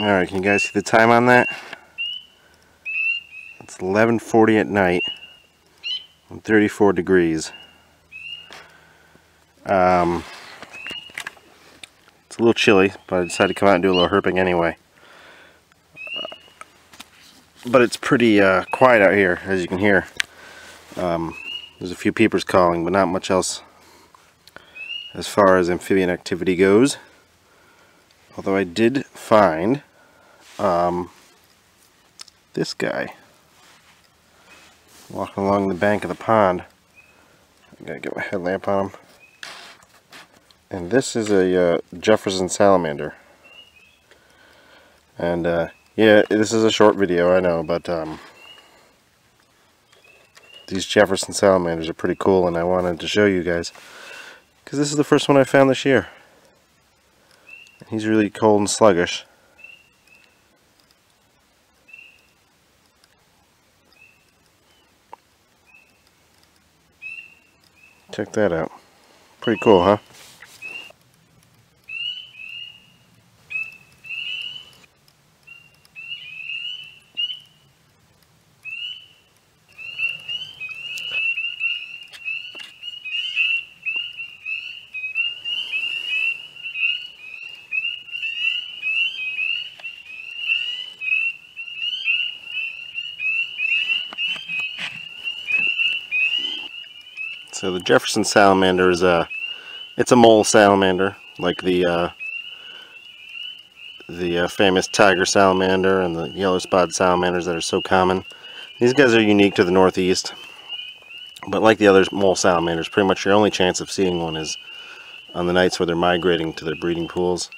Alright, can you guys see the time on that? It's 11.40 at night and 34 degrees. Um, it's a little chilly, but I decided to come out and do a little herping anyway. but it's pretty uh, quiet out here, as you can hear. Um, there's a few peepers calling, but not much else as far as amphibian activity goes. Although I did find um, this guy walking along the bank of the pond. I gotta get my headlamp on him. And this is a uh, Jefferson salamander. And uh, yeah, this is a short video, I know, but um, these Jefferson salamanders are pretty cool and I wanted to show you guys. Because this is the first one I found this year. He's really cold and sluggish. Check that out. Pretty cool, huh? So the Jefferson salamander is a, it's a mole salamander, like the uh, the uh, famous tiger salamander and the yellow spotted salamanders that are so common. These guys are unique to the Northeast, but like the other mole salamanders, pretty much your only chance of seeing one is on the nights where they're migrating to their breeding pools.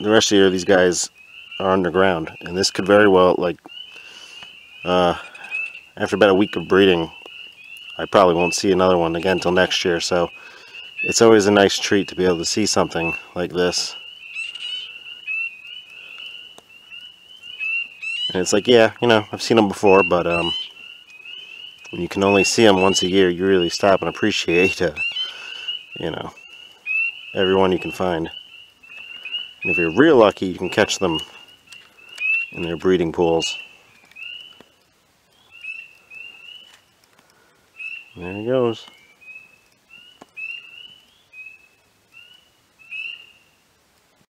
The rest of the year, these guys are underground, and this could very well, like, uh, after about a week of breeding, I probably won't see another one again until next year, so it's always a nice treat to be able to see something like this. And it's like, yeah, you know, I've seen them before, but um, when you can only see them once a year, you really stop and appreciate, uh, you know, everyone you can find. And if you're real lucky, you can catch them in their breeding pools. There he goes.